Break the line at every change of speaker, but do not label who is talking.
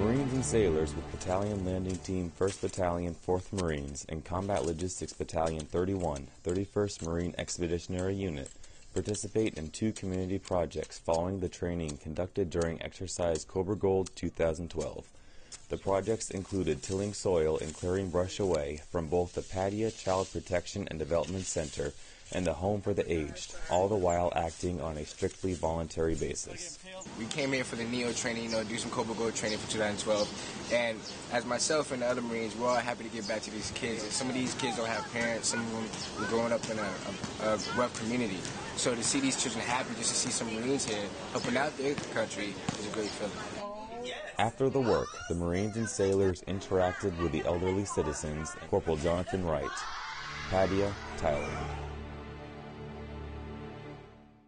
Marines and sailors with Battalion Landing Team 1st Battalion 4th Marines and Combat Logistics Battalion 31, 31st Marine Expeditionary Unit participate in two community projects following the training conducted during Exercise Cobra Gold 2012. The projects included tilling soil and clearing brush away from both the Pattaya Child Protection and Development Center and the Home for the Aged, all the while acting on a strictly voluntary basis.
We came here for the NEO training, you know, do some Cobra Gold training for 2012. And as myself and the other Marines, we're all happy to get back to these kids. Some of these kids don't have parents, some of them were growing up in a, a, a rough community. So to see these children happy, just to see some Marines here helping out their country is a great feeling.
After the work, the Marines and sailors interacted with the elderly citizens, Corporal Jonathan Wright, Pattaya, Thailand.